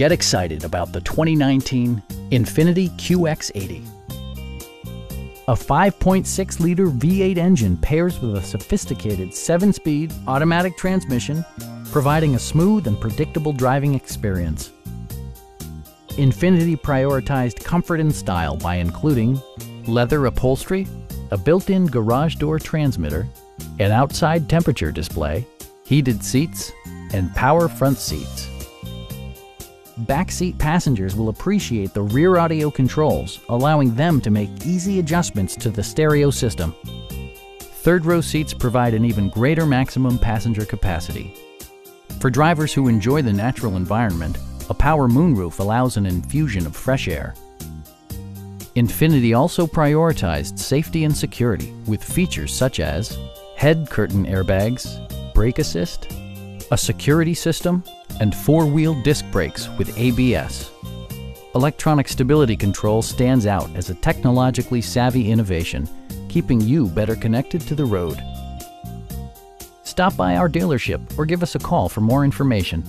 Get excited about the 2019 Infiniti QX80. A 5.6-liter V8 engine pairs with a sophisticated 7-speed automatic transmission, providing a smooth and predictable driving experience. Infiniti prioritized comfort and style by including leather upholstery, a built-in garage door transmitter, an outside temperature display, heated seats, and power front seats. Backseat passengers will appreciate the rear audio controls, allowing them to make easy adjustments to the stereo system. Third row seats provide an even greater maximum passenger capacity. For drivers who enjoy the natural environment, a power moonroof allows an infusion of fresh air. Infiniti also prioritized safety and security with features such as head curtain airbags, brake assist, a security system, and four-wheel disc brakes with ABS. Electronic stability control stands out as a technologically savvy innovation, keeping you better connected to the road. Stop by our dealership or give us a call for more information.